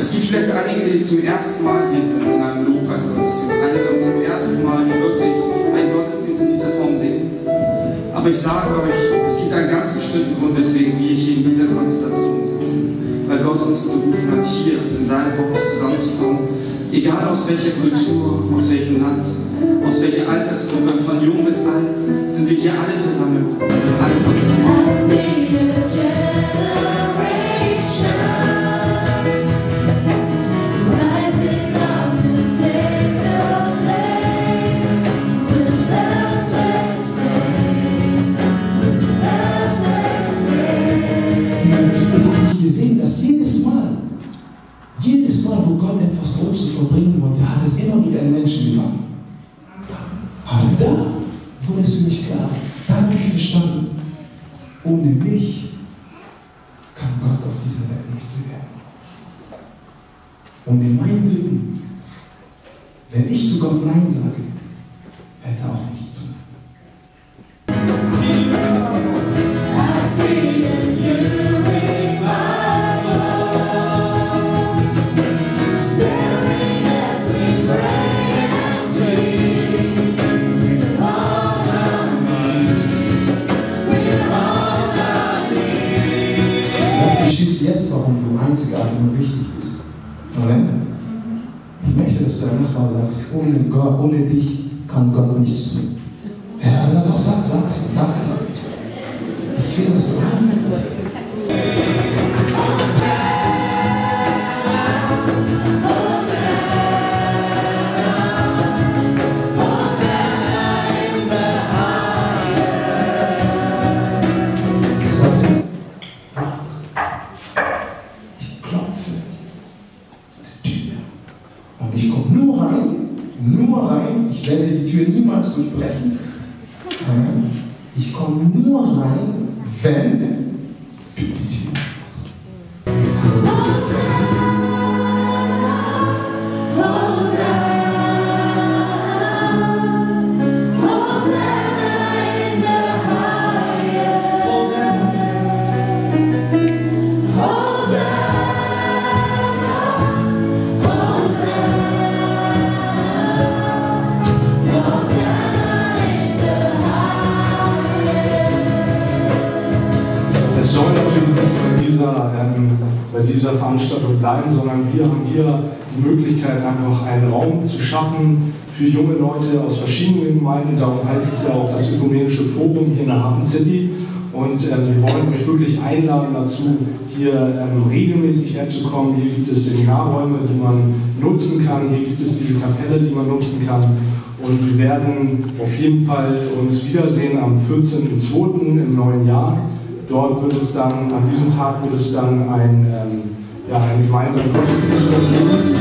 Es gibt vielleicht einige, die zum ersten Mal hier sind in einem Lobpreisgottesdienst. Einige die zum ersten Mal, wirklich einen Gottesdienst in dieser Form sehen. Aber ich sage euch, es gibt einen ganz bestimmten Grund, weswegen wir hier in dieser Konstellation sitzen. Weil Gott uns berufen hat, hier in seinem Haus zusammenzukommen. Egal aus welcher Kultur, aus welchem Land, aus welcher Altersgruppe, von jung bis alt, sind wir hier alle versammelt und sind alle Gottes Menschen gemacht. Aber da wurde es für mich klar. Da habe ich verstanden, ohne mich kann Gott auf dieser Welt nichts werden. Ohne meinen Willen, wenn ich zu Gott Nein sage, wird er auch jetzt, warum du einzigartig und wichtig bist. Amen. Ich möchte, dass du einfach mal sagst, ohne Gott, ohne dich kann Gott nichts tun. Ja, dann doch, sag, sag's, sag's. Ich finde das so nur rein. Ich werde die Tür niemals durchbrechen. Ich komme nur rein, wenn Es soll natürlich nicht bei dieser, ähm, bei dieser Veranstaltung bleiben, sondern wir haben hier die Möglichkeit, einfach einen Raum zu schaffen für junge Leute aus verschiedenen Gemeinden. Darum heißt es ja auch das Ökumenische Forum hier in der Hafen City. Und ähm, wir wollen euch wirklich einladen dazu, hier ähm, regelmäßig herzukommen. Hier gibt es Seminarräume, die man nutzen kann. Hier gibt es diese Kapelle, die man nutzen kann. Und wir werden auf jeden Fall uns wiedersehen am 14.02. im neuen Jahr. Dort wird es dann, an diesem Tag wird es dann ein, ähm, ja, einen gemeinsamen Gottesdienst geben.